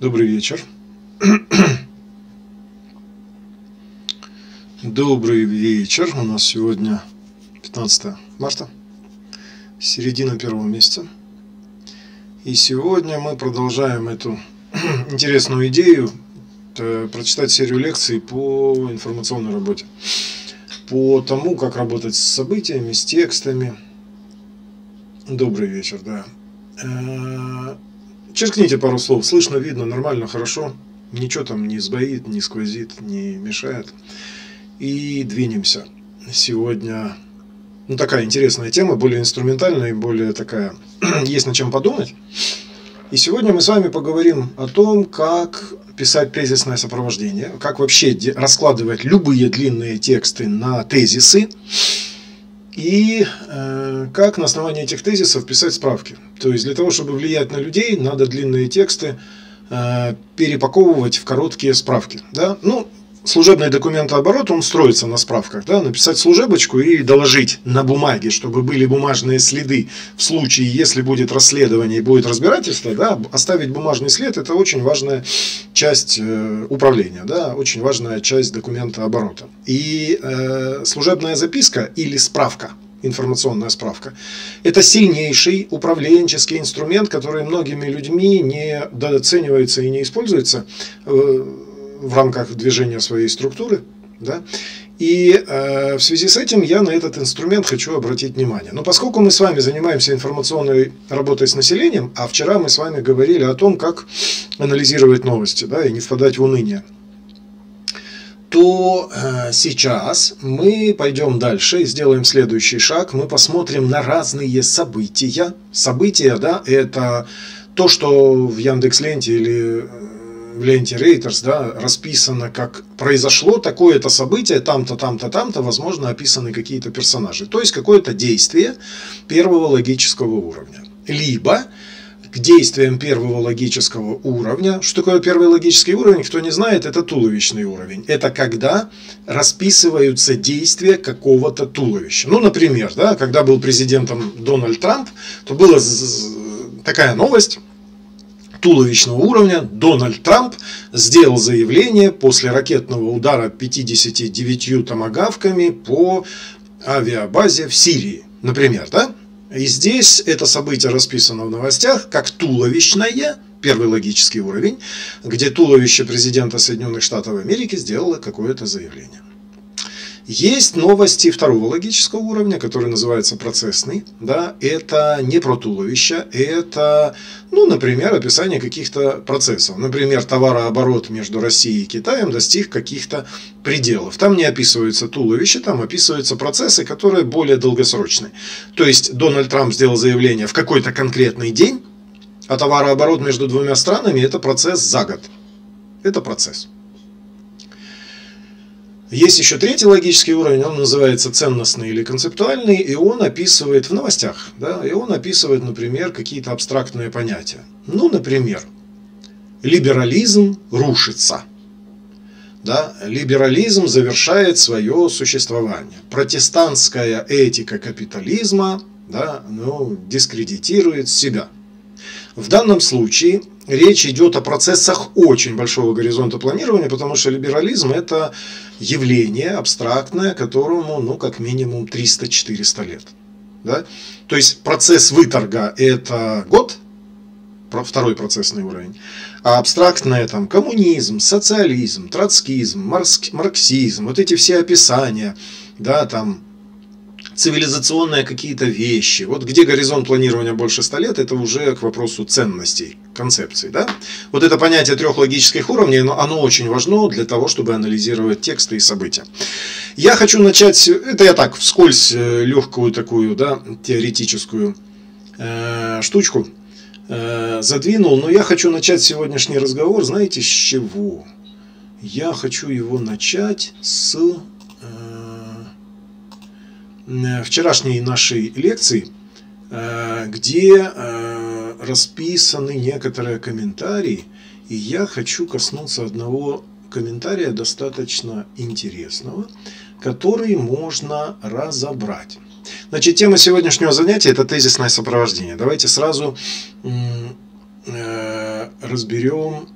Добрый вечер. Добрый вечер. У нас сегодня 15 марта, середина первого месяца. И сегодня мы продолжаем эту интересную идею прочитать серию лекций по информационной работе. По тому, как работать с событиями, с текстами. Добрый вечер, да. Черкните пару слов. Слышно, видно, нормально, хорошо. Ничего там не сбоит, не сквозит, не мешает. И двинемся. Сегодня ну, такая интересная тема, более инструментальная и более такая, есть над чем подумать. И сегодня мы с вами поговорим о том, как писать тезисное сопровождение, как вообще раскладывать любые длинные тексты на тезисы, и э, как на основании этих тезисов писать справки. То есть для того, чтобы влиять на людей, надо длинные тексты э, перепаковывать в короткие справки. Да? Ну, служебный документооборот, он строится на справках. Да? Написать служебочку и доложить на бумаге, чтобы были бумажные следы в случае, если будет расследование и будет разбирательство. Да? Оставить бумажный след – это очень важная часть э, управления, да? очень важная часть документооборота. И э, служебная записка или справка – информационная справка. Это сильнейший управленческий инструмент, который многими людьми не дооценивается и не используется э, в рамках движения своей структуры. Да? И э, в связи с этим я на этот инструмент хочу обратить внимание. Но поскольку мы с вами занимаемся информационной работой с населением, а вчера мы с вами говорили о том, как анализировать новости да, и не впадать в уныние, то э, сейчас мы пойдем дальше и сделаем следующий шаг. Мы посмотрим на разные события. События, да, это то, что в Яндекс Ленте или э, в ленте Reuters, да, расписано, как произошло такое-то событие, там-то, там-то, там-то, возможно, описаны какие-то персонажи. То есть какое-то действие первого логического уровня. Либо к действиям первого логического уровня. Что такое первый логический уровень? Кто не знает, это туловищный уровень. Это когда расписываются действия какого-то туловища. Ну, например, да, когда был президентом Дональд Трамп, то была такая новость, туловищного уровня Дональд Трамп сделал заявление после ракетного удара 59 томогавками по авиабазе в Сирии, например, да? И здесь это событие расписано в новостях как туловищное, первый логический уровень, где туловище президента Соединенных Штатов Америки сделало какое-то заявление. Есть новости второго логического уровня, который называется процессный. Да, это не про туловище, это, ну, например, описание каких-то процессов. Например, товарооборот между Россией и Китаем достиг каких-то пределов. Там не описываются туловища, там описываются процессы, которые более долгосрочные. То есть Дональд Трамп сделал заявление в какой-то конкретный день, а товарооборот между двумя странами – это процесс за год. Это процесс. Есть еще третий логический уровень, он называется ценностный или концептуальный, и он описывает в новостях, да, и он описывает, например, какие-то абстрактные понятия. Ну, например, либерализм рушится. Да, либерализм завершает свое существование. Протестантская этика капитализма да, ну, дискредитирует себя. В данном случае речь идет о процессах очень большого горизонта планирования, потому что либерализм – это явление абстрактное, которому, ну, как минимум 300-400 лет. Да? То есть процесс выторга – это год, второй процессный уровень, а абстрактное там коммунизм, социализм, троцкизм, марксизм, вот эти все описания, да, там цивилизационные какие-то вещи. Вот где горизонт планирования больше 100 лет, это уже к вопросу ценностей, концепций. Да? Вот это понятие трех логических уровней, оно очень важно для того, чтобы анализировать тексты и события. Я хочу начать, это я так, вскользь э, легкую такую, да, теоретическую э, штучку э, задвинул, но я хочу начать сегодняшний разговор, знаете, с чего? Я хочу его начать с Э, вчерашней нашей лекции, э, где э, расписаны некоторые комментарии, и я хочу коснуться одного комментария достаточно интересного, который можно разобрать. Значит, тема сегодняшнего занятия – это тезисное сопровождение. Давайте сразу разберем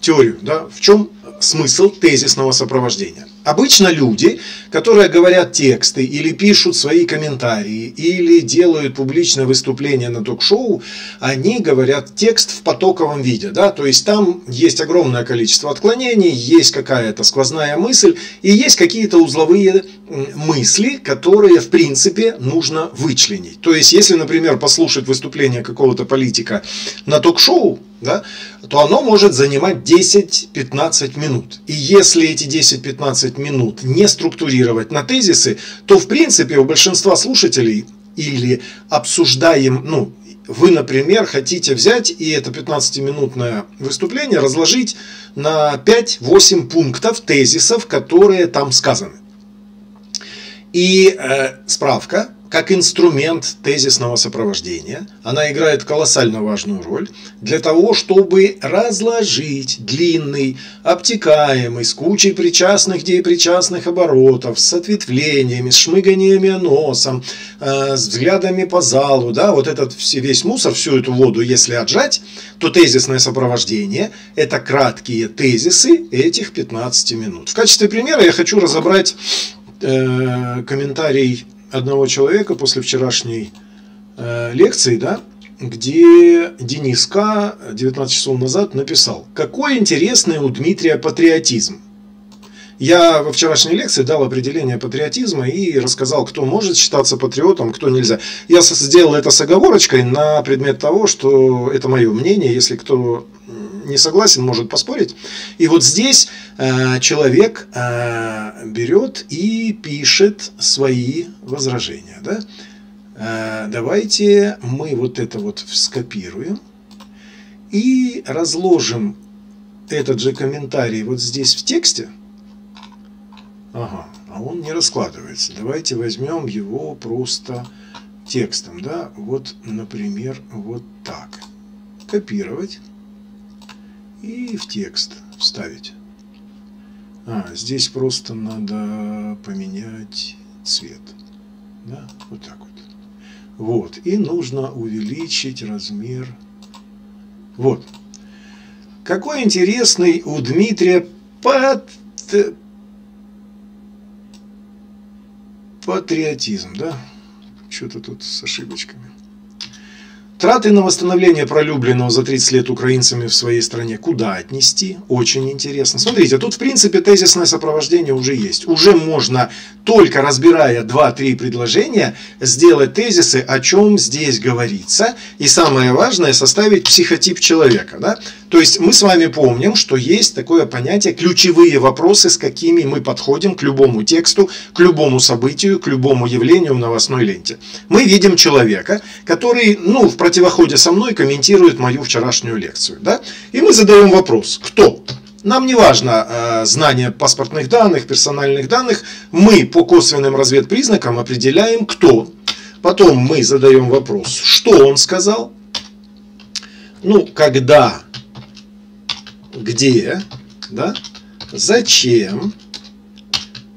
теорию. Да? В чем смысл тезисного сопровождения? Обычно люди, которые говорят тексты или пишут свои комментарии, или делают публичное выступление на ток-шоу, они говорят текст в потоковом виде. Да? То есть там есть огромное количество отклонений, есть какая-то сквозная мысль и есть какие-то узловые мысли, которые в принципе нужно вычленить. То есть если, например, послушать выступление какого-то политика на ток-шоу, да, то оно может занимать 10-15 минут. И если эти 10-15 минут не структурировать на тезисы, то в принципе у большинства слушателей или обсуждаем, ну, вы, например, хотите взять и это 15-минутное выступление разложить на 5-8 пунктов тезисов, которые там сказаны. И э, справка, как инструмент тезисного сопровождения, она играет колоссально важную роль для того, чтобы разложить длинный, обтекаемый, с кучей причастных, где и причастных оборотов, с ответвлениями, с шмыганиями носом, э, с взглядами по залу, да, вот этот весь мусор, всю эту воду, если отжать, то тезисное сопровождение – это краткие тезисы этих 15 минут. В качестве примера я хочу разобрать э, комментарий одного человека после вчерашней э, лекции, да, где Денис К. 19 часов назад написал, какой интересный у Дмитрия патриотизм. Я во вчерашней лекции дал определение патриотизма и рассказал, кто может считаться патриотом, кто нельзя. Я сделал это с оговорочкой на предмет того, что это мое мнение, если кто не согласен, может поспорить. И вот здесь э, человек э, берет и пишет свои возражения. Да? Э, давайте мы вот это вот скопируем и разложим этот же комментарий вот здесь в тексте. Ага, а он не раскладывается. Давайте возьмем его просто текстом, да, вот, например, вот так. Копировать и в текст вставить. А, здесь просто надо поменять цвет. Да, вот так вот. Вот, и нужно увеличить размер. Вот. Какой интересный у Дмитрия пат... патриотизм, да? Что-то тут с ошибочками. Траты на восстановление пролюбленного за 30 лет украинцами в своей стране куда отнести? Очень интересно. Смотрите, тут в принципе тезисное сопровождение уже есть. Уже можно, только разбирая 2-3 предложения, сделать тезисы, о чем здесь говорится. И самое важное, составить психотип человека. Да? То есть мы с вами помним, что есть такое понятие ключевые вопросы, с какими мы подходим к любому тексту, к любому событию, к любому явлению в новостной ленте. Мы видим человека, который, ну, в противоходе со мной комментирует мою вчерашнюю лекцию. Да? И мы задаем вопрос, кто? Нам не важно э, знание паспортных данных, персональных данных. Мы по косвенным разведпризнакам определяем, кто. Потом мы задаем вопрос, что он сказал. Ну, когда, где, да, зачем,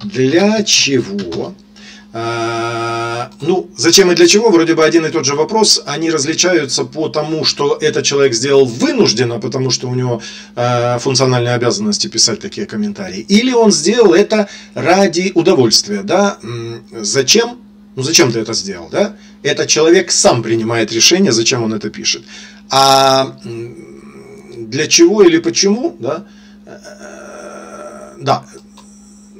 для чего. Ну, зачем и для чего, вроде бы один и тот же вопрос, они различаются по тому, что этот человек сделал вынужденно, потому что у него э, функциональные обязанности писать такие комментарии, или он сделал это ради удовольствия, да, зачем? Ну, зачем ты это сделал, да? Этот человек сам принимает решение, зачем он это пишет. А для чего или почему, да, э, э, да,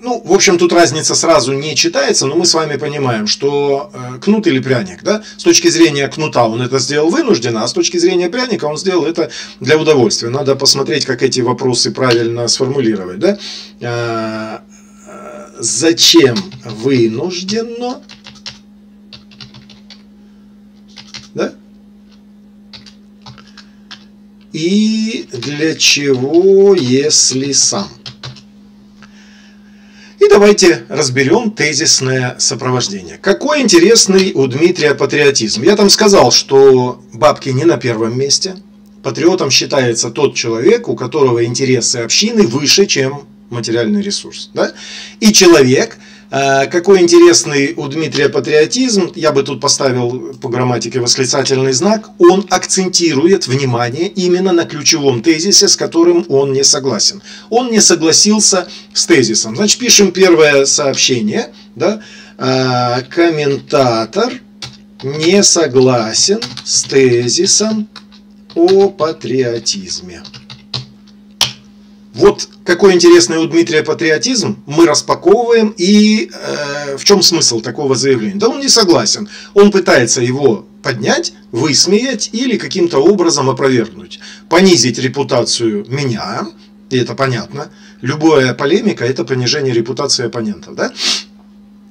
ну, в общем, тут разница сразу не читается, но мы с вами понимаем, что э, кнут или пряник, да, с точки зрения кнута он это сделал вынужденно, а с точки зрения пряника он сделал это для удовольствия. Надо посмотреть, как эти вопросы правильно сформулировать, да. Э, э, зачем вынужденно, да, и для чего, если сам. Давайте разберем тезисное сопровождение. Какой интересный у Дмитрия патриотизм. Я там сказал, что бабки не на первом месте. Патриотом считается тот человек, у которого интересы общины выше, чем материальный ресурс. Да? И человек, какой интересный у Дмитрия патриотизм, я бы тут поставил по грамматике восклицательный знак, он акцентирует внимание именно на ключевом тезисе, с которым он не согласен. Он не согласился с тезисом. Значит, пишем первое сообщение. Да? Э, комментатор не согласен с тезисом о патриотизме. Вот какой интересный у Дмитрия патриотизм мы распаковываем и э, в чем смысл такого заявления? Да он не согласен. Он пытается его поднять, высмеять или каким-то образом опровергнуть. Понизить репутацию меня, и это понятно. Любая полемика – это понижение репутации оппонентов. Да?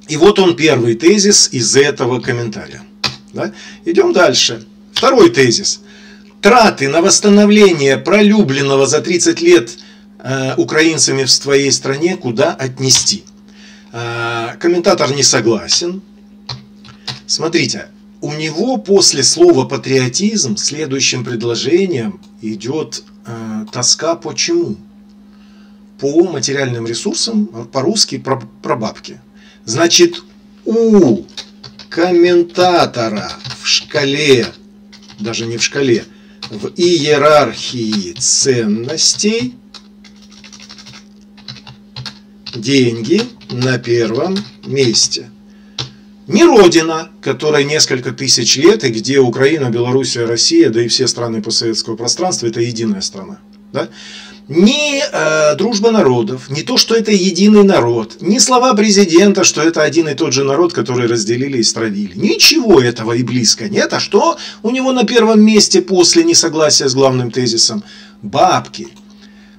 И вот он первый тезис из этого комментария. Да? Идем дальше. Второй тезис. Траты на восстановление пролюбленного за 30 лет – украинцами в твоей стране куда отнести. Э, комментатор не согласен. Смотрите, у него после слова патриотизм следующим предложением идет э, тоска почему? По материальным ресурсам, по-русски про, про бабки. Значит, у комментатора в шкале, даже не в шкале, в иерархии ценностей – деньги на первом месте. Не Родина, которая несколько тысяч лет, и где Украина, Белоруссия, Россия, да и все страны постсоветского пространства, это единая страна. Да? Ни э, дружба народов, не то, что это единый народ, ни слова президента, что это один и тот же народ, который разделили и стравили. Ничего этого и близко нет. А что у него на первом месте после несогласия с главным тезисом? Бабки.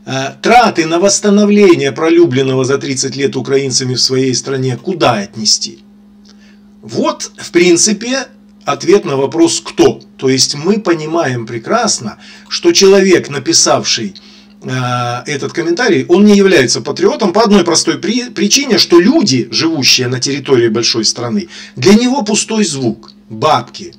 Э, траты на восстановление пролюбленного за 30 лет украинцами в своей стране куда отнести? Вот, в принципе, ответ на вопрос «кто?». То есть мы понимаем прекрасно, что человек, написавший э, этот комментарий, он не является патриотом по одной простой при, причине, что люди, живущие на территории большой страны, для него пустой звук, бабки,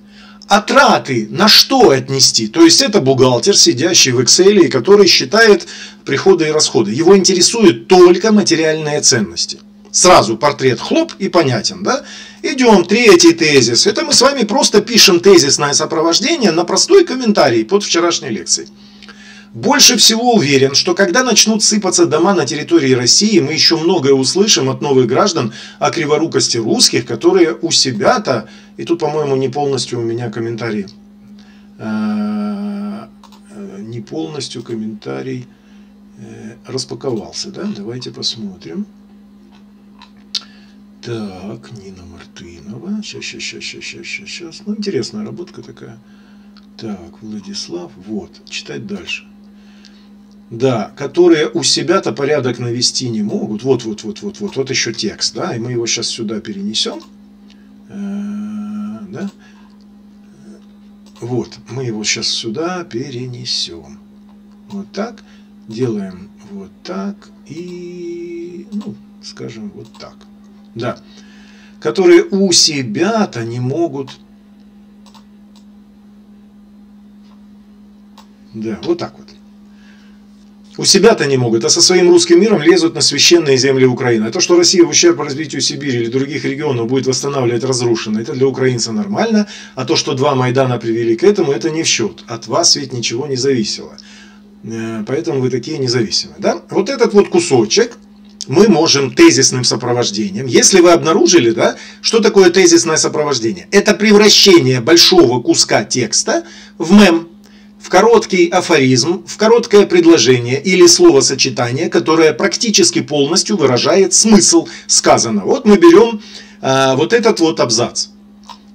а траты на что отнести? То есть это бухгалтер, сидящий в Excel, который считает приходы и расходы. Его интересуют только материальные ценности. Сразу портрет хлоп и понятен. Да? Идем, третий тезис. Это мы с вами просто пишем тезисное сопровождение на простой комментарий под вчерашней лекцией. Больше всего уверен, что когда начнут сыпаться дома на территории России, мы еще многое услышим от новых граждан о криворукости русских, которые у себя-то, и тут, по-моему, не полностью у меня комментарий, э, не полностью комментарий э, распаковался, да? Давайте посмотрим. Так, Нина Мартынова. Сейчас, сейчас, сейчас, сейчас, сейчас, сейчас. Ну, интересная работка такая. Так, Владислав. Вот, читать дальше. Да, которые у себя-то порядок навести не могут. Вот, вот, вот, вот, вот, вот еще текст, да, и мы его сейчас сюда перенесем. Э, да? Вот, мы его сейчас сюда перенесем. Вот так. Делаем вот так и, ну, скажем, вот так. Да. Которые у себя-то не могут Да, вот так вот. У себя-то не могут, а со своим русским миром лезут на священные земли Украины. А то, что Россия в ущерб развитию Сибири или других регионов будет восстанавливать разрушенное, это для украинца нормально. А то, что два Майдана привели к этому, это не в счет. От вас ведь ничего не зависело. Э, поэтому вы такие независимые. Да? Вот этот вот кусочек мы можем тезисным сопровождением. Если вы обнаружили, да, что такое тезисное сопровождение? Это превращение большого куска текста в мем короткий афоризм, в короткое предложение или словосочетание, которое практически полностью выражает смысл сказанного. Вот мы берем э, вот этот вот абзац.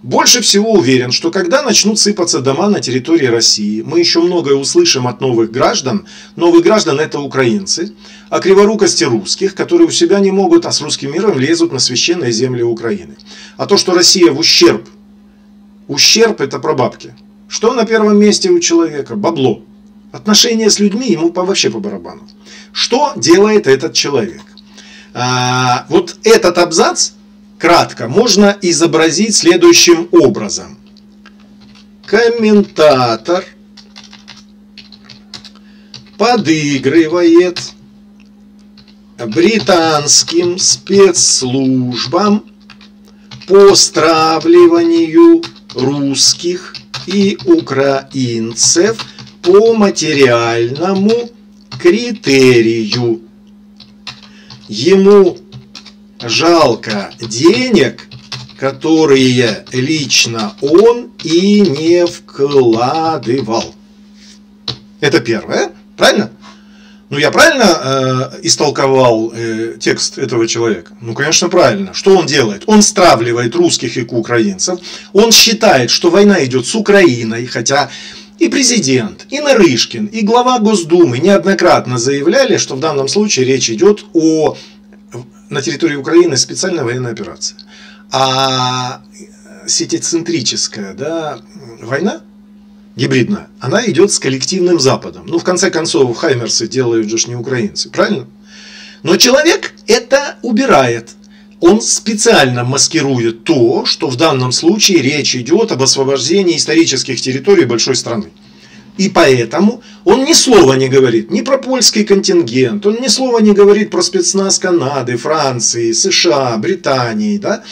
Больше всего уверен, что когда начнут сыпаться дома на территории России, мы еще многое услышим от новых граждан. Новых граждан это украинцы, о криворукости русских, которые у себя не могут, а с русским миром лезут на священные земли Украины. А то, что Россия в ущерб, ущерб это про бабки. Что на первом месте у человека? Бабло. Отношения с людьми ему по, вообще по барабану. Что делает этот человек? А, вот этот абзац, кратко, можно изобразить следующим образом. Комментатор подыгрывает британским спецслужбам по стравливанию русских и украинцев по материальному критерию. Ему жалко денег, которые лично он и не вкладывал. Это первое, правильно? Ну, я правильно э, истолковал э, текст этого человека? Ну, конечно, правильно. Что он делает? Он стравливает русских и украинцев. Он считает, что война идет с Украиной, хотя и президент, и Нарышкин, и глава Госдумы неоднократно заявляли, что в данном случае речь идет о на территории Украины специальная военная операция. А сетицентрическая да, война гибридная, она идет с коллективным Западом. Ну, в конце концов, хаймерсы делают же не украинцы, правильно? Но человек это убирает. Он специально маскирует то, что в данном случае речь идет об освобождении исторических территорий большой страны. И поэтому он ни слова не говорит ни про польский контингент, он ни слова не говорит про спецназ Канады, Франции, США, Британии, да?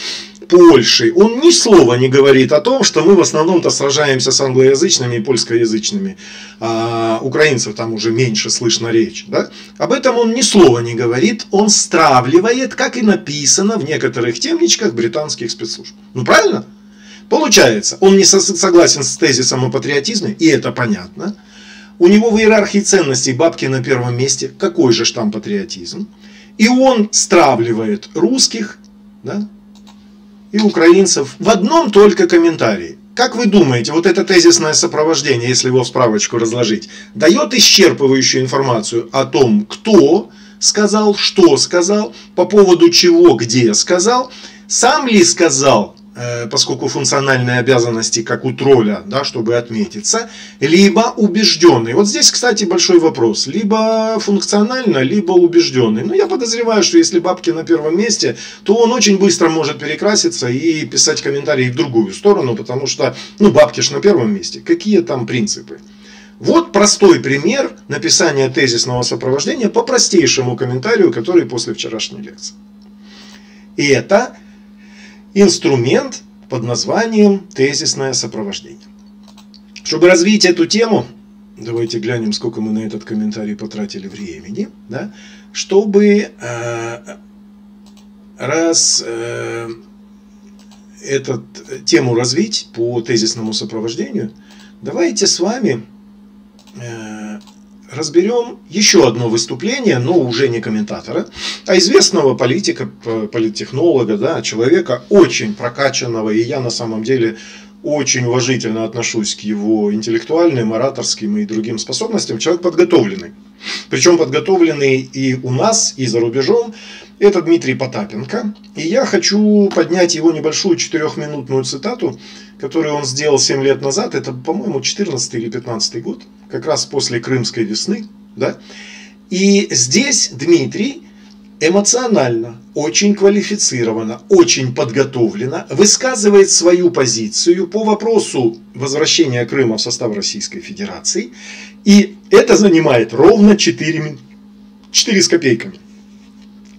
Польшей, он ни слова не говорит о том, что мы в основном-то сражаемся с англоязычными и польскоязычными. А украинцев там уже меньше слышно речь. Да? Об этом он ни слова не говорит, он стравливает, как и написано в некоторых темничках британских спецслужб. Ну правильно? Получается, он не согласен с тезисом о патриотизме, и это понятно. У него в иерархии ценностей бабки на первом месте. Какой же там патриотизм? И он стравливает русских, да, и украинцев в одном только комментарии. Как вы думаете, вот это тезисное сопровождение, если его в справочку разложить, дает исчерпывающую информацию о том, кто сказал, что сказал, по поводу чего, где сказал, сам ли сказал поскольку функциональные обязанности, как у тролля, да, чтобы отметиться, либо убежденный. Вот здесь, кстати, большой вопрос. Либо функционально, либо убежденный. Но я подозреваю, что если бабки на первом месте, то он очень быстро может перекраситься и писать комментарии в другую сторону, потому что, ну, бабки ж на первом месте. Какие там принципы? Вот простой пример написания тезисного сопровождения по простейшему комментарию, который после вчерашней лекции. И это инструмент под названием тезисное сопровождение. Чтобы развить эту тему, давайте глянем, сколько мы на этот комментарий потратили времени, да, чтобы э, раз э, эту тему развить по тезисному сопровождению, давайте с вами э, разберем еще одно выступление, но уже не комментатора, а известного политика, политтехнолога, да, человека очень прокачанного, и я на самом деле очень уважительно отношусь к его интеллектуальным, ораторским и другим способностям. Человек подготовленный. Причем подготовленный и у нас, и за рубежом. Это Дмитрий Потапенко. И я хочу поднять его небольшую четырехминутную цитату, которую он сделал 7 лет назад. Это, по-моему, 14 или 15 год. Как раз после Крымской весны. Да? И здесь Дмитрий эмоционально, очень квалифицированно, очень подготовленно высказывает свою позицию по вопросу возвращения Крыма в состав Российской Федерации. И это занимает ровно 4, 4 с копейками.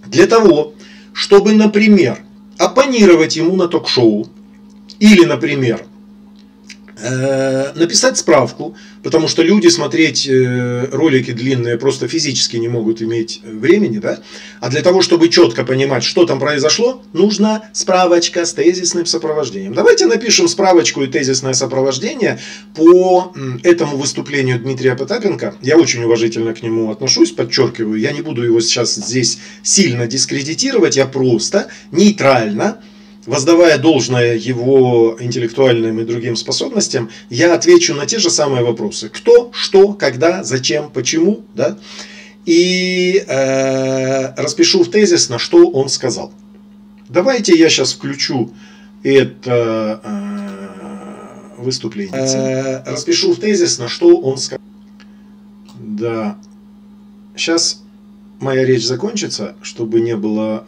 Для того, чтобы, например, оппонировать ему на ток-шоу, или, например, написать справку, потому что люди смотреть э, ролики длинные просто физически не могут иметь времени, да? А для того, чтобы четко понимать, что там произошло, нужна справочка с тезисным сопровождением. Давайте напишем справочку и тезисное сопровождение по этому выступлению Дмитрия Потапенко. Я очень уважительно к нему отношусь, подчеркиваю, я не буду его сейчас здесь сильно дискредитировать, я просто нейтрально воздавая должное его интеллектуальным и другим способностям, я отвечу на те же самые вопросы. Кто, что, когда, зачем, почему, да? И э, распишу в тезис, на что он сказал. Давайте я сейчас включу это э, выступление. Э, распишу в тезис, на что он сказал. Да. Сейчас моя речь закончится, чтобы не было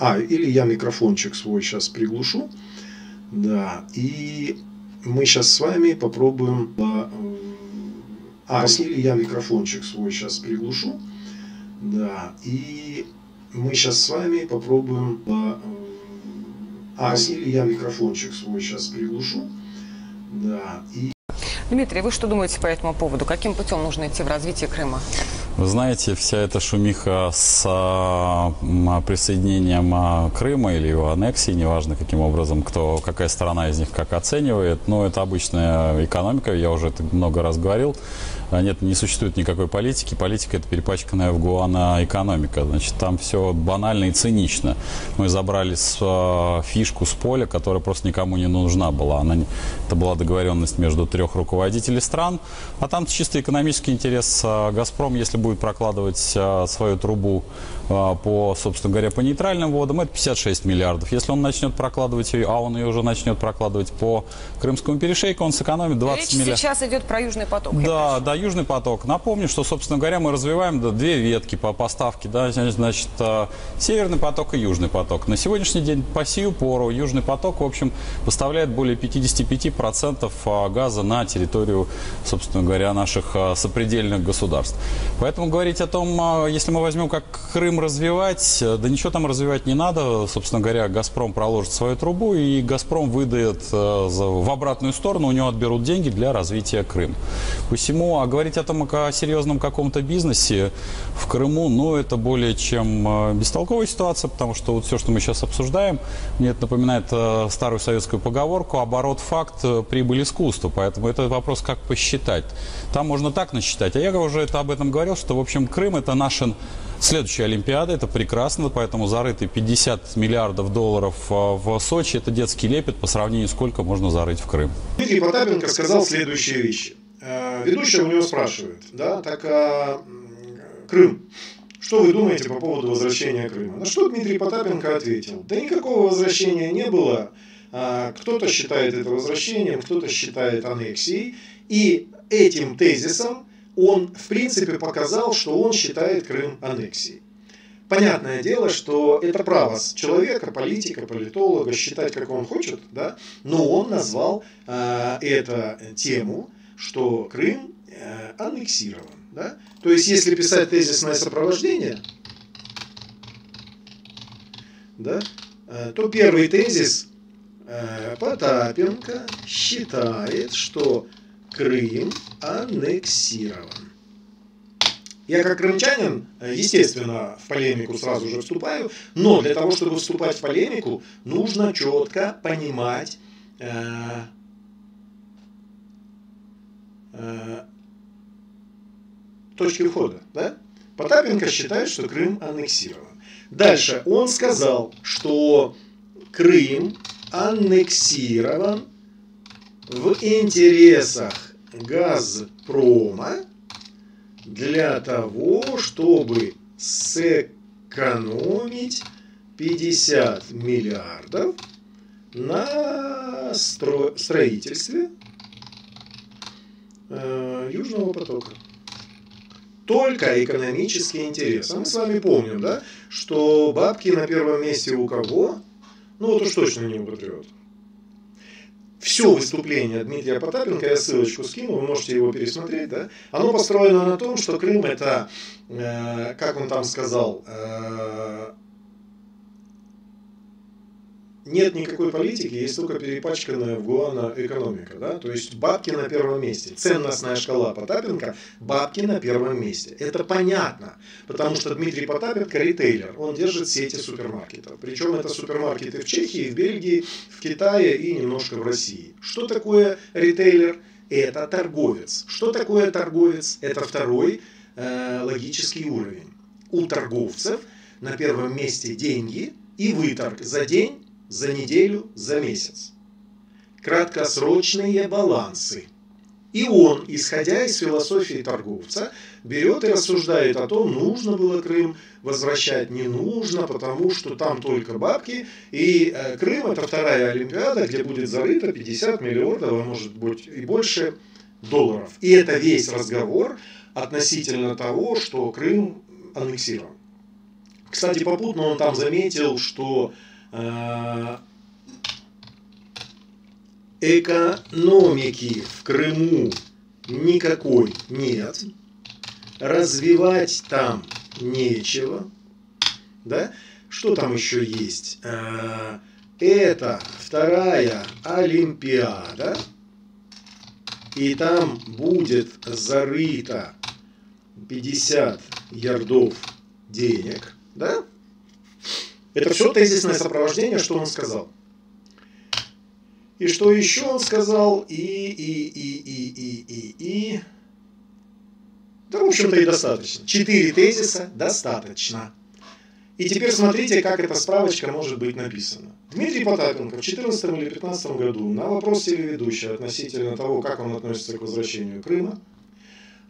а, или я микрофончик свой сейчас приглушу. Да, и мы сейчас с вами попробуем... А, или я микрофончик свой сейчас приглушу. Да, и мы сейчас с вами попробуем... Э, а, или я микрофончик свой сейчас приглушу. Да, и... Дмитрий, вы что думаете по этому поводу? Каким путем нужно идти в развитие Крыма? Вы знаете, вся эта шумиха с а, присоединением а, Крыма или его аннексией, неважно каким образом, кто, какая сторона из них как оценивает, но это обычная экономика, я уже это много раз говорил. А, нет, не существует никакой политики. Политика – это перепачканная в Гуана экономика. Значит, там все банально и цинично. Мы забрали с, э, фишку с поля, которая просто никому не нужна была. Она, это была договоренность между трех руководителей стран. А там чисто экономический интерес. «Газпром», если будет прокладывать э, свою трубу э, по, собственно говоря, по нейтральным водам, это 56 миллиардов. Если он начнет прокладывать ее, а он ее уже начнет прокладывать по Крымскому перешейку, он сэкономит 20 миллиардов. сейчас идет про Южный поток. Да, да, Южный поток. Напомню, что, собственно говоря, мы развиваем две ветки по поставке. Да, значит, э, Северный поток и Южный поток. На сегодняшний день по сию пору Южный поток, в общем, поставляет более 55% э, газа на территорию, собственно говоря, наших э, сопредельных государств. Поэтому говорить о том, если мы возьмем, как Крым развивать, да ничего там развивать не надо. Собственно говоря, «Газпром» проложит свою трубу, и «Газпром» выдает в обратную сторону, у него отберут деньги для развития Крыма. Посему, а говорить о том, о серьезном каком-то бизнесе в Крыму, ну, это более чем э, бестолковая ситуация, потому что вот все, что мы сейчас обсуждаем, мне это напоминает э, старую советскую поговорку «оборот факт, э, прибыль искусство», поэтому это вопрос, как посчитать. Там можно так насчитать, а я уже это, об этом говорил, что, в общем, Крым – это наша следующая Олимпиада, это прекрасно, поэтому зарытые 50 миллиардов долларов в Сочи – это детский лепет по сравнению, сколько можно зарыть в Крым. Дмитрий Потапенко сказал следующие вещи. Э, ведущая у него спрашивает, да, так а, Крым, что вы думаете по поводу возвращения Крыма? На что Дмитрий Потапенко ответил, да никакого возвращения не было, а, кто-то считает это возвращением, кто-то считает аннексией, и этим тезисом он, в принципе, показал, что он считает Крым аннексией. Понятное дело, что это право человека, политика, политолога считать, как он хочет, да, но он назвал э, эту тему что Крым э, аннексирован. Да? То есть, если писать тезисное сопровождение, да, э, то первый тезис э, Потапенко считает, что Крым аннексирован. Я как крымчанин, естественно, в полемику сразу же вступаю, но для того, чтобы вступать в полемику, нужно четко понимать точки входа. Да? Потапенко считает, что Крым аннексирован. Дальше он сказал, что Крым аннексирован в интересах Газпрома для того, чтобы сэкономить 50 миллиардов на стро строительстве э, Южного потока. Только экономический интерес. А мы с вами помним, да, что бабки на первом месте у кого? Ну вот уж точно не у патриот. Все выступление Дмитрия Потапенко, я ссылочку скину, вы можете его пересмотреть, да, оно построено на том, что Крым это, э, как он там сказал, э, нет никакой политики, есть только перепачканная в Гуана экономика. Да? То есть бабки на первом месте. Ценностная шкала Потапенко – бабки на первом месте. Это понятно, потому что Дмитрий Потапенко – ритейлер. Он держит сети супермаркетов. Причем это супермаркеты в Чехии, в Бельгии, в Китае и немножко в России. Что такое ритейлер? Это торговец. Что такое торговец? Это второй э, логический уровень. У торговцев на первом месте деньги и выторг за день за неделю, за месяц. Краткосрочные балансы. И он, исходя из философии торговца, берет и рассуждает о том, нужно было Крым возвращать, не нужно, потому что там только бабки. И э, Крым это вторая Олимпиада, где будет зарыто 50 миллиардов, а может быть и больше долларов. И это весь разговор относительно того, что Крым аннексирован. Кстати, попутно он там заметил, что экономики в Крыму никакой нет. Развивать там нечего. Да? Что там еще есть? Э, это вторая Олимпиада. И там будет зарыто 50 ярдов денег. Да? Это все тезисное сопровождение, что он сказал. И что еще он сказал? И, и, и, и, и, и, и. Да, в общем-то, и достаточно. Четыре тезиса достаточно. И теперь смотрите, как эта справочка может быть написана. Дмитрий Потапенко в 2014 или 2015 году на вопрос телеведущего относительно того, как он относится к возвращению Крыма,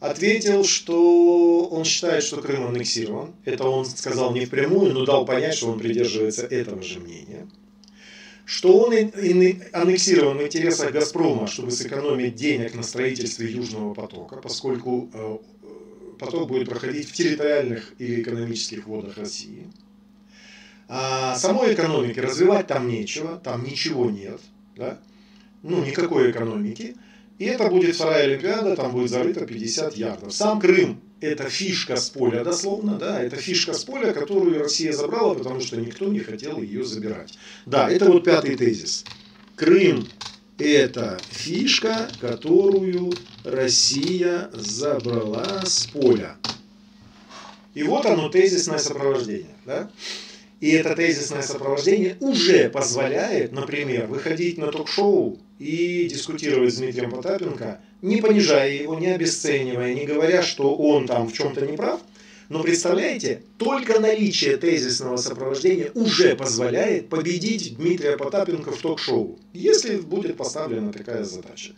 ответил, что он считает, что Крым аннексирован. Это он сказал не впрямую, но дал понять, что он придерживается этого же мнения. Что он аннексирован в интересах «Газпрома», чтобы сэкономить денег на строительстве Южного потока, поскольку э, поток будет проходить в территориальных или экономических водах России. А самой экономики развивать там нечего, там ничего нет, да? ну никакой экономики. И это будет вторая Олимпиада, там будет зарыто 50 ярдов. Сам Крым – это фишка с поля, дословно, да, это фишка с поля, которую Россия забрала, потому что никто не хотел ее забирать. Да, это вот пятый тезис. Крым – это фишка, которую Россия забрала с поля. И вот оно, тезисное сопровождение. Да? И это тезисное сопровождение уже позволяет, например, выходить на ток-шоу и дискутировать с Дмитрием Потапенко, не понижая его, не обесценивая, не говоря, что он там в чем-то не прав. Но представляете, только наличие тезисного сопровождения уже позволяет победить Дмитрия Потапенко в ток-шоу, если будет поставлена такая задача.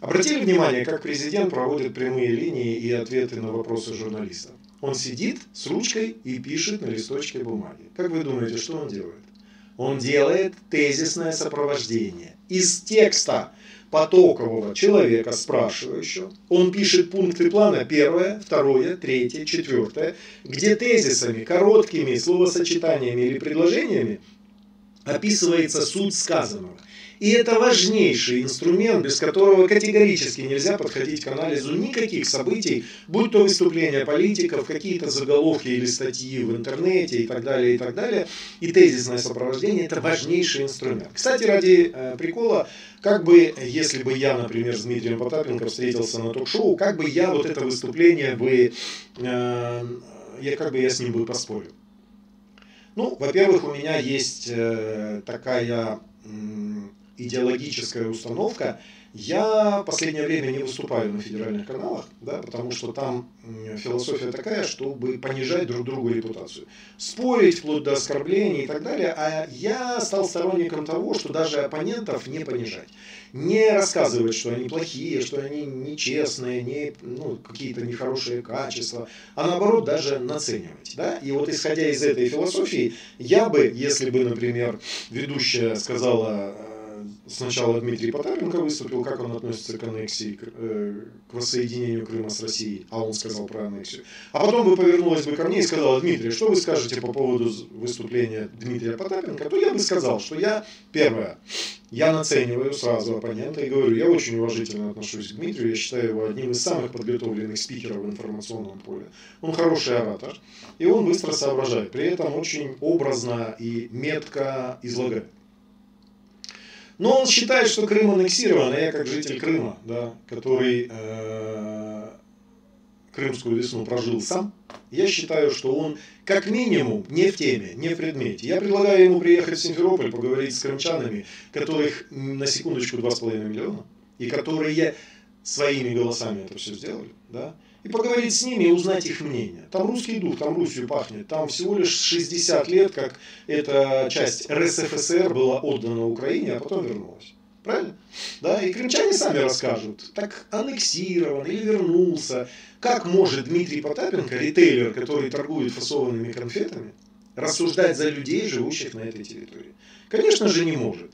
Обратили внимание, как президент проводит прямые линии и ответы на вопросы журналистов? Он сидит с ручкой и пишет на листочке бумаги. Как вы думаете, что он делает? Он делает тезисное сопровождение. Из текста потокового человека, спрашивающего, он пишет пункты плана первое, второе, третье, четвертое, где тезисами, короткими словосочетаниями или предложениями описывается суть сказанного. И это важнейший инструмент, без которого категорически нельзя подходить к анализу никаких событий, будь то выступления политиков, какие-то заголовки или статьи в интернете и так далее, и так далее. И тезисное сопровождение – это важнейший инструмент. Кстати, ради э, прикола, как бы, если бы я, например, с Дмитрием Потапенко встретился на ток-шоу, как бы я вот это выступление бы, э, я, как бы я с ним бы поспорил. Ну, во-первых, у меня есть э, такая идеологическая установка. Я в последнее время не выступаю на федеральных каналах, да, потому что там философия такая, чтобы понижать друг другу репутацию. Спорить вплоть до оскорблений и так далее. А я стал сторонником того, что даже оппонентов не понижать. Не рассказывать, что они плохие, что они нечестные, не, ну, какие-то нехорошие качества, а наоборот даже наценивать. Да? И вот исходя из этой философии, я бы, если бы, например, ведущая сказала сначала Дмитрий Потапенко выступил, как он относится к аннексии, к, э, к воссоединению Крыма с Россией, а он сказал про аннексию. А потом бы повернулась бы ко мне и сказала, Дмитрий, что вы скажете по поводу выступления Дмитрия Потапенко, то я бы сказал, что я, первое, я нацениваю сразу оппонента и говорю, я очень уважительно отношусь к Дмитрию, я считаю его одним из самых подготовленных спикеров в информационном поле. Он хороший оратор, и он быстро соображает, при этом очень образно и метко излагает. Но он считает, что Крым аннексирован, а я как житель Крыма, да, который э, крымскую весну прожил сам, я считаю, что он как минимум не в теме, не в предмете. Я предлагаю ему приехать в Симферополь, поговорить с крымчанами, которых на секундочку 2,5 миллиона, и которые своими голосами это все сделали, да, и поговорить с ними и узнать их мнение. Там русский дух, там Русью пахнет. Там всего лишь 60 лет, как эта часть РСФСР была отдана Украине, а потом вернулась. Правильно? Да, и крымчане сами расскажут, так аннексирован или вернулся. Как может Дмитрий Потапенко, ритейлер, который торгует фасованными конфетами, рассуждать за людей, живущих на этой территории? Конечно же не может.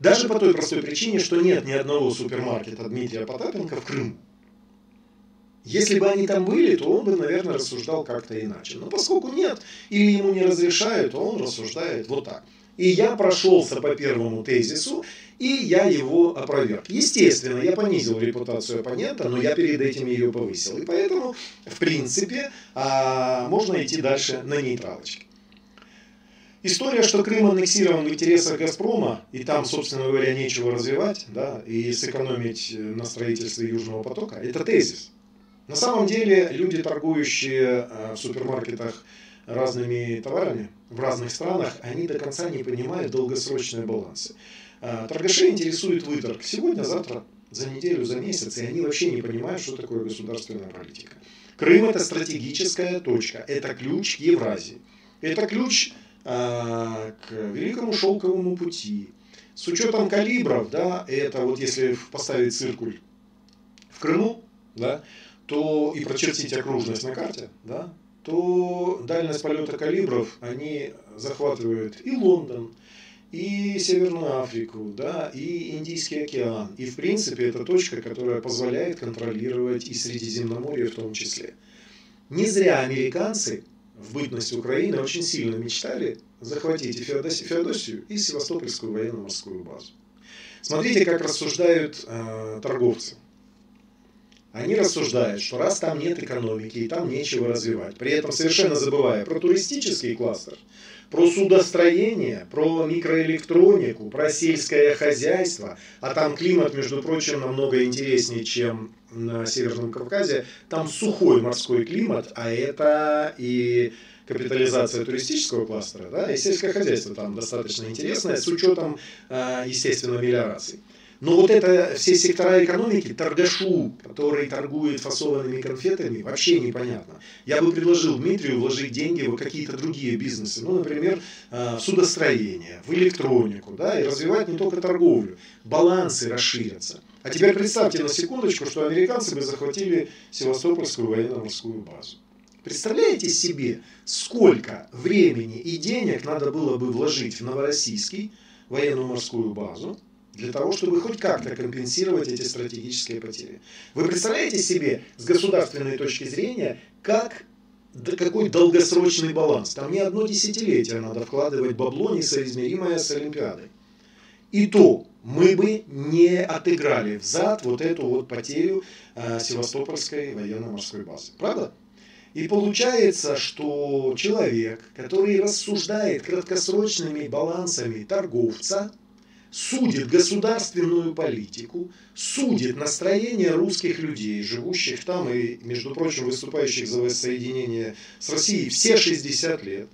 Даже по той простой причине, что нет ни одного супермаркета Дмитрия Потапенко в Крыму. Если бы они там были, то он бы, наверное, рассуждал как-то иначе. Но поскольку нет, или ему не разрешают, он рассуждает вот так. И я прошелся по первому тезису, и я его опроверг. Естественно, я понизил репутацию оппонента, но я перед этим ее повысил. И поэтому, в принципе, а, можно идти дальше на нейтралочке. История, что Крым аннексирован в интересах «Газпрома», и там, собственно говоря, нечего развивать, да, и сэкономить на строительстве Южного потока, это тезис. На самом деле, люди, торгующие в супермаркетах разными товарами в разных странах, они до конца не понимают долгосрочные балансы. Торгашей интересует выторг сегодня, завтра, за неделю, за месяц, и они вообще не понимают, что такое государственная политика. Крым – это стратегическая точка, это ключ к Евразии. Это ключ а, к Великому Шелковому пути. С учетом калибров, да, это вот если поставить циркуль в Крыму, да, то и прочертить окружность на карте, да, то дальность полета калибров, они захватывают и Лондон, и Северную Африку, да, и Индийский океан. И, в принципе, это точка, которая позволяет контролировать и Средиземноморье в том числе. Не зря американцы в бытность Украины очень сильно мечтали захватить и Феодосию, и Севастопольскую военно-морскую базу. Смотрите, как рассуждают э, торговцы. Они рассуждают, что раз там нет экономики и там нечего развивать, при этом совершенно забывая про туристический кластер, про судостроение, про микроэлектронику, про сельское хозяйство, а там климат, между прочим, намного интереснее, чем на Северном Кавказе, там сухой морской климат, а это и капитализация туристического кластера, да, и сельское хозяйство там достаточно интересное, с учетом, а, естественно, мелиорации. Но вот это все сектора экономики, торгашу, который торгует фасованными конфетами, вообще непонятно. Я бы предложил Дмитрию вложить деньги в какие-то другие бизнесы, ну, например, а, в судостроение, в электронику, да, и развивать не только торговлю, балансы расширятся. А теперь представьте на секундочку, что американцы бы захватили Севастопольскую военно-морскую базу. Представляете себе, сколько времени и денег надо было бы вложить в Новороссийский военно-морскую базу, для того, чтобы хоть как-то компенсировать эти стратегические потери. Вы представляете себе с государственной точки зрения, как какой долгосрочный баланс. Там не одно десятилетие надо вкладывать бабло, несоизмеримое с Олимпиадой. И то мы бы не отыграли взад вот эту вот потерю э, Севастопольской военно-морской базы. Правда? И получается, что человек, который рассуждает краткосрочными балансами торговца – судит государственную политику, судит настроение русских людей, живущих там и, между прочим, выступающих за воссоединение с Россией все 60 лет.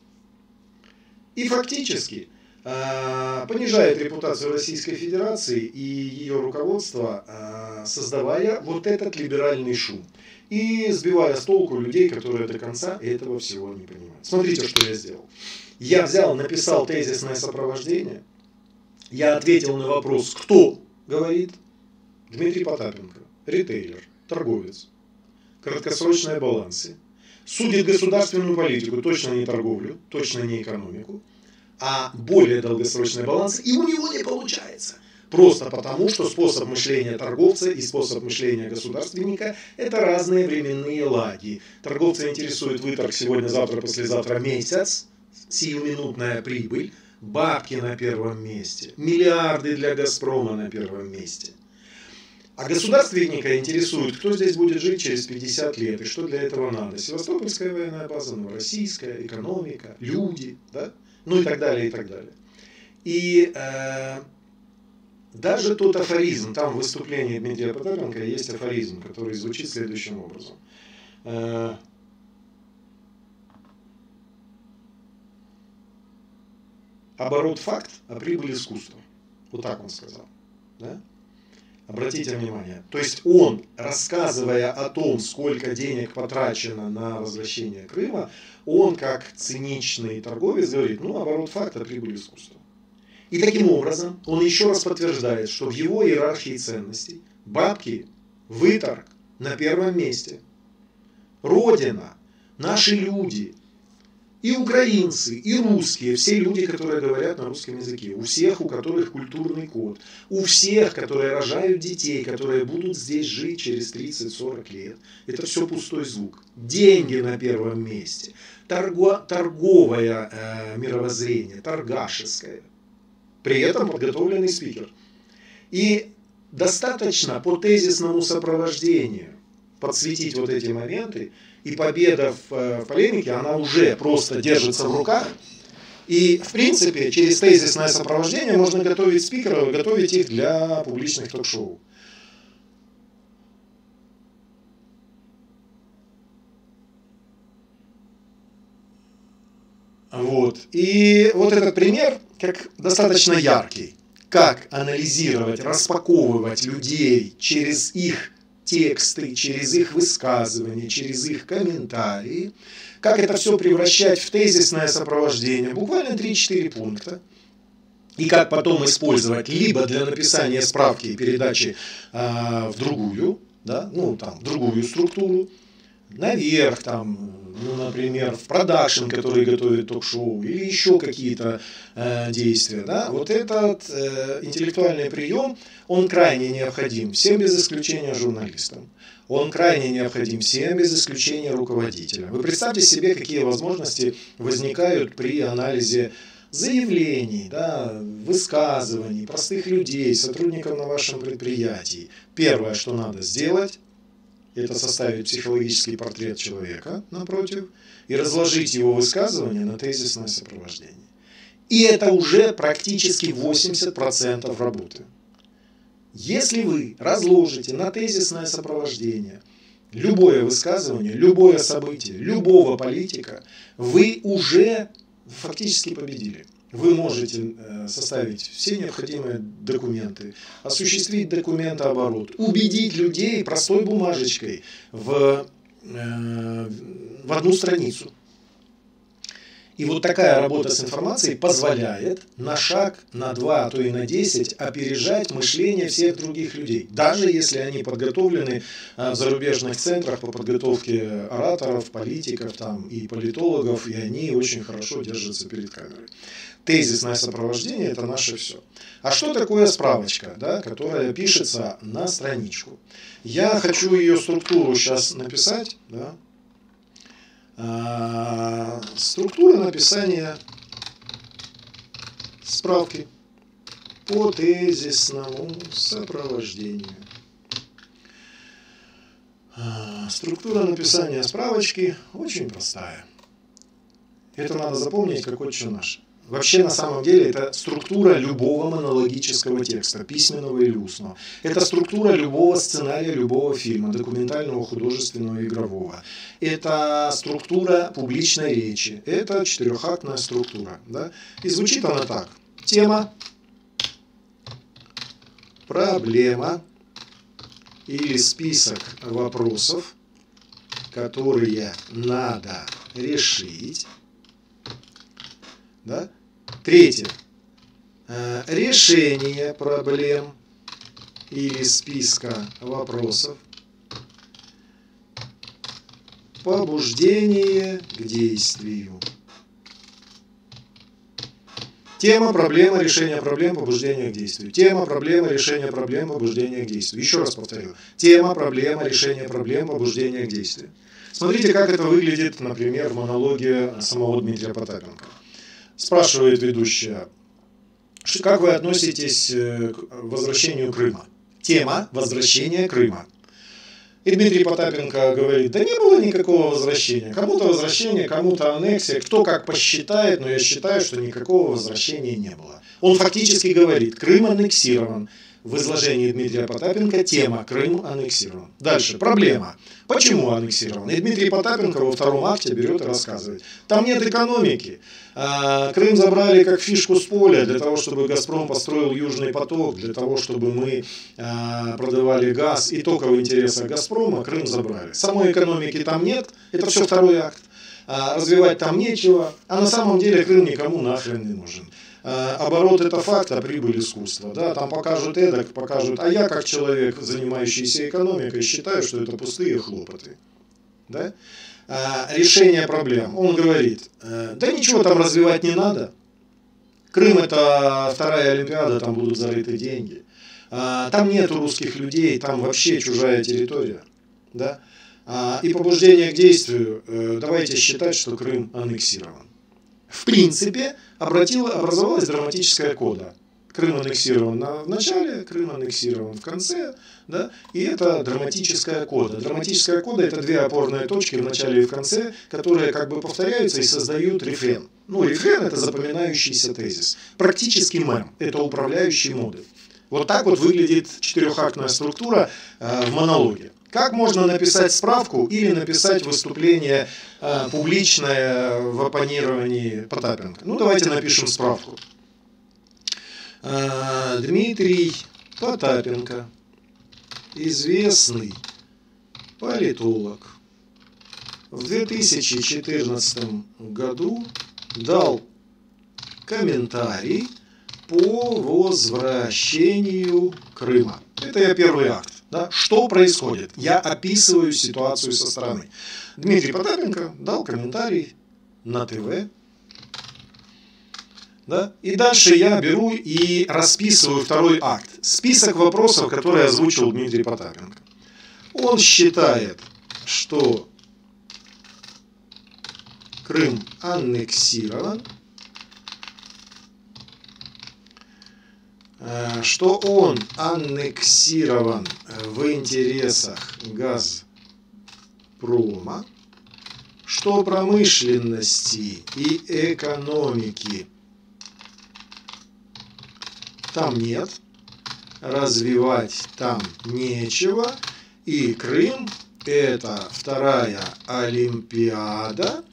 И фактически э, понижает репутацию Российской Федерации и ее руководства, создавая вот этот либеральный шум. И сбивая с толку людей, которые до конца этого всего не понимают. Смотрите, что я сделал. Я взял, написал тезисное сопровождение – я ответил на вопрос, кто говорит? Дмитрий Потапенко, ритейлер, торговец. Краткосрочные балансы. Судит государственную политику, точно не торговлю, точно не экономику, а более долгосрочный баланс, и у него не получается. Просто потому, что способ мышления торговца и способ мышления государственника – это разные временные лаги. Торговца интересует выторг сегодня, завтра, послезавтра месяц, сиюминутная прибыль, бабки на первом месте, миллиарды для «Газпрома» на первом месте. А государственника интересует, кто здесь будет жить через 50 лет и что для этого надо. Севастопольская военная база, Новороссийская, экономика, люди, да? ну и так далее, и так далее. И э, даже тот афоризм, там в выступлении Дмитрия Потапенко есть афоризм, который звучит следующим образом. Э, оборот факт, а прибыль искусство. Вот так он сказал. Да? Обратите внимание. То есть он, рассказывая о том, сколько денег потрачено на возвращение Крыма, он как циничный торговец говорит, ну, оборот факта, прибыль искусства. И таким образом он еще раз подтверждает, что в его иерархии ценностей бабки, выторг на первом месте. Родина, наши люди, и украинцы, и русские, все люди, которые говорят на русском языке, у всех, у которых культурный код, у всех, которые рожают детей, которые будут здесь жить через 30-40 лет. Это все пустой звук. Деньги на первом месте. Торго, торговое э, мировоззрение, торгашеское. При этом подготовленный спикер. И достаточно по тезисному сопровождению подсветить вот эти моменты, и победа в, э, в полемике, она уже просто держится в руках. И, в принципе, через тезисное сопровождение можно готовить спикеров, готовить их для публичных ток-шоу. Вот. И вот этот пример, как достаточно яркий, как анализировать, распаковывать людей через их тексты, через их высказывания, через их комментарии, как это все превращать в тезисное сопровождение, буквально 3-4 пункта, и как потом использовать либо для написания справки и передачи э, в другую, да, ну там, в другую структуру, наверх, там, ну, например, в продакшн, который готовит ток-шоу, или еще какие-то э, действия. Да? Вот этот э, интеллектуальный прием, он крайне необходим всем без исключения журналистам. Он крайне необходим всем без исключения руководителям. Вы представьте себе, какие возможности возникают при анализе заявлений, да, высказываний простых людей, сотрудников на вашем предприятии. Первое, что надо сделать, это составить психологический портрет человека напротив и разложить его высказывание на тезисное сопровождение. И это уже практически 80% работы. Если вы разложите на тезисное сопровождение любое высказывание, любое событие, любого политика, вы уже фактически победили вы можете э, составить все необходимые документы, осуществить документооборот, убедить людей простой бумажечкой в, э, в одну страницу. И вот такая работа с информацией позволяет на шаг, на два, а то и на десять опережать мышление всех других людей. Даже если они подготовлены э, в зарубежных центрах по подготовке ораторов, политиков там, и политологов, и они очень хорошо держатся перед камерой тезисное сопровождение – это наше все. А что такое справочка, да, которая пишется на страничку? Я хочу ее структуру сейчас написать. Да. А, структура написания справки по тезисному сопровождению. А, структура написания справочки очень простая. Это надо запомнить, как отче наш. Вообще, на самом деле, это структура любого монологического текста, письменного или устного. Это структура любого сценария, любого фильма, документального, художественного, игрового. Это структура публичной речи. Это четырехактная структура. Да? И звучит она так. Тема, проблема или список вопросов, которые надо решить. Да? Третье. Э, решение проблем или списка вопросов. Побуждение к действию. Тема, проблема, решение проблем, побуждение к действию. Тема, проблема, решение проблем, побуждение к действию. Еще раз повторю. Тема, проблема, решение проблем, побуждение к действию. Смотрите, как это выглядит, например, в монологе самого Дмитрия Потапенко. Спрашивает ведущая, как вы относитесь э, к возвращению Крыма? Тема возвращения Крыма. И Дмитрий Потапенко говорит, да не было никакого возвращения. Кому-то возвращение, кому-то аннексия. Кто как посчитает, но я считаю, что никакого возвращения не было. Он фактически говорит, Крым аннексирован в изложении Дмитрия Потапенко тема «Крым аннексирован». Дальше. Проблема. Почему аннексирован? И Дмитрий Потапенко во втором акте берет и рассказывает. Там нет экономики. А, Крым забрали как фишку с поля для того, чтобы «Газпром» построил Южный поток, для того, чтобы мы а, продавали газ. И только в интересах «Газпрома» Крым забрали. Самой экономики там нет. Это все второй акт. А, развивать там нечего. А на самом деле Крым никому нахрен не нужен. Э, оборот это факт, а прибыль искусство. Да? Там покажут эдак, покажут. А я, как человек, занимающийся экономикой, считаю, что это пустые хлопоты. Да? А, решение проблем. Он говорит, э, да ничего там развивать не надо. Крым это вторая Олимпиада, там будут зарыты деньги. Там нету русских людей, там вообще чужая территория. Да? И побуждение к действию, э, давайте считать, что Крым аннексирован в принципе, обратила, образовалась драматическая кода. Крым аннексирован на, в начале, Крым аннексирован в конце, да, и это драматическая кода. Драматическая кода – это две опорные точки в начале и в конце, которые как бы повторяются и создают рефрен. Ну, рефрен – это запоминающийся тезис. Практически мем – это управляющий модуль. Вот так вот выглядит четырехактная структура э, в монологе. Как можно написать справку или написать выступление э, публичное в оппонировании Потапенко? Ну, давайте напишем справку. Э, Дмитрий Потапенко, известный политолог, в 2014 году дал комментарий по возвращению Крыма. Это я первый акт. Да? Что происходит? Я описываю ситуацию со стороны. Дмитрий Потапенко дал комментарий на ТВ. Да? И дальше я беру и расписываю второй акт. Список вопросов, которые озвучил Дмитрий Потапенко. Он считает, что Крым аннексирован, что он аннексирован в интересах Газпрома, что промышленности и экономики там нет, развивать там нечего, и Крым – это вторая Олимпиада,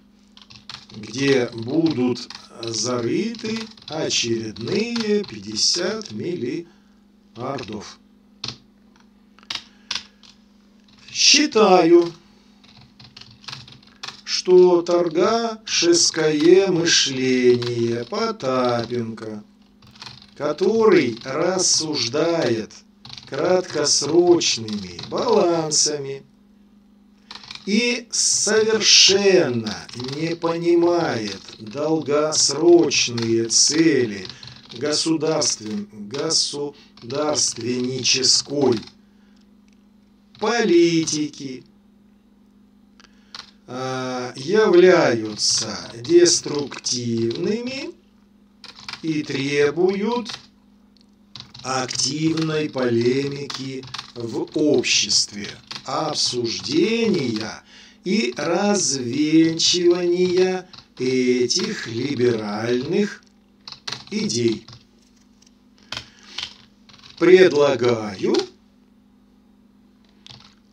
где будут зарыты очередные 50 миллиардов. Считаю, что торгашеское мышление Потапенко, который рассуждает краткосрочными балансами, и совершенно не понимает долгосрочные цели государствен, государственнической политики, а, являются деструктивными и требуют активной полемики в обществе обсуждения и развенчивания этих либеральных идей. Предлагаю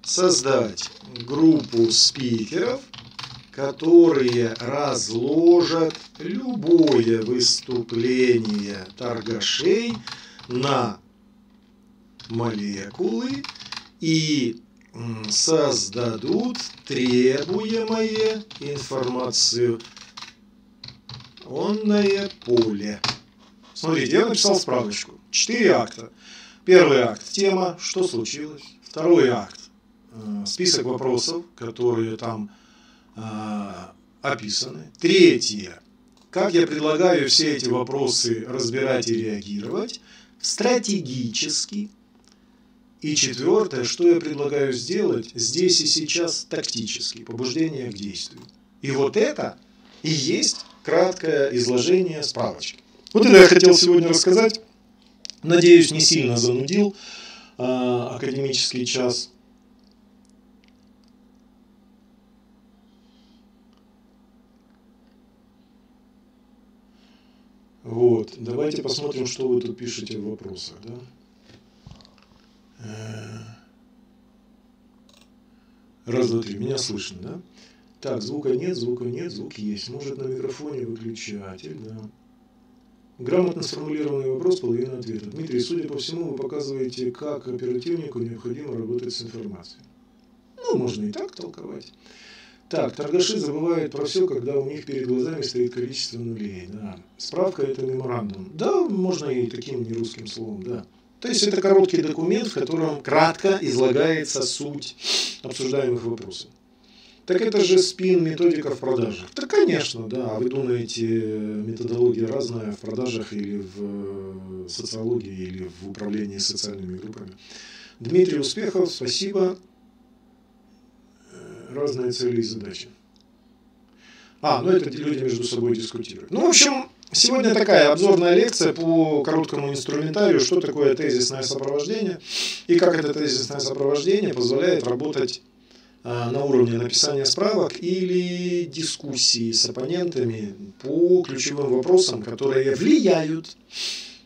создать группу спикеров, которые разложат любое выступление торгашей на молекулы и создадут требуемое информацию онное поле. Смотрите, я написал справочку. Четыре акта. Первый акт – тема, что случилось. Второй акт – список вопросов, которые там э, описаны. Третье – как я предлагаю все эти вопросы разбирать и реагировать стратегически – и четвертое, что я предлагаю сделать здесь и сейчас тактически, побуждение к действию. И вот это и есть краткое изложение справочки. Вот это я хотел сегодня рассказать. Надеюсь, не сильно занудил э, академический час. Вот, давайте посмотрим, что вы тут пишете в вопросах. Да? Раз, два, три. Меня слышно, да? Так, звука нет, звука нет, звук есть. Может на микрофоне выключатель, да. Грамотно сформулированный вопрос, половина ответа. Дмитрий, судя по всему, вы показываете, как оперативнику необходимо работать с информацией. Ну, можно и так толковать. Так, торгаши забывают про все, когда у них перед глазами стоит количество нулей. Да. Справка – это меморандум. Да, можно и таким нерусским словом, да. То есть это короткий документ, в котором кратко излагается суть обсуждаемых вопросов. Так это же спин методика в продажах. Да, конечно, да. А вы думаете, методология разная в продажах или в социологии, или в управлении социальными группами. Дмитрий Успехов, спасибо. Э, разные цели и задачи. А, ну это люди между собой дискутируют. Ну, в общем, Сегодня такая обзорная лекция по короткому инструментарию, что такое тезисное сопровождение и как это тезисное сопровождение позволяет работать а, на уровне написания справок или дискуссии с оппонентами по ключевым вопросам, которые влияют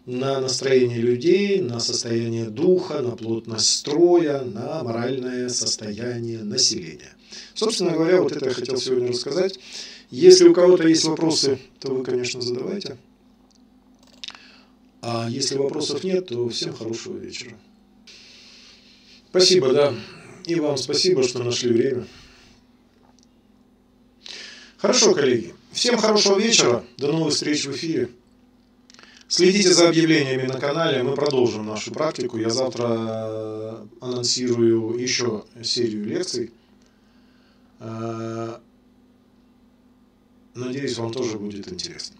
на настроение людей, на состояние духа, на плотность строя, на моральное состояние населения. Собственно говоря, вот это я хотел сегодня рассказать. Если у кого-то есть вопросы, то вы, конечно, задавайте. А если вопросов нет, то всем хорошего вечера. Спасибо, да. И вам спасибо, что нашли время. Хорошо, коллеги. Всем хорошего вечера. До новых встреч в эфире. Следите за объявлениями на канале, мы продолжим нашу практику. Я завтра э, анонсирую еще серию лекций. Надеюсь, вам тоже будет интересно.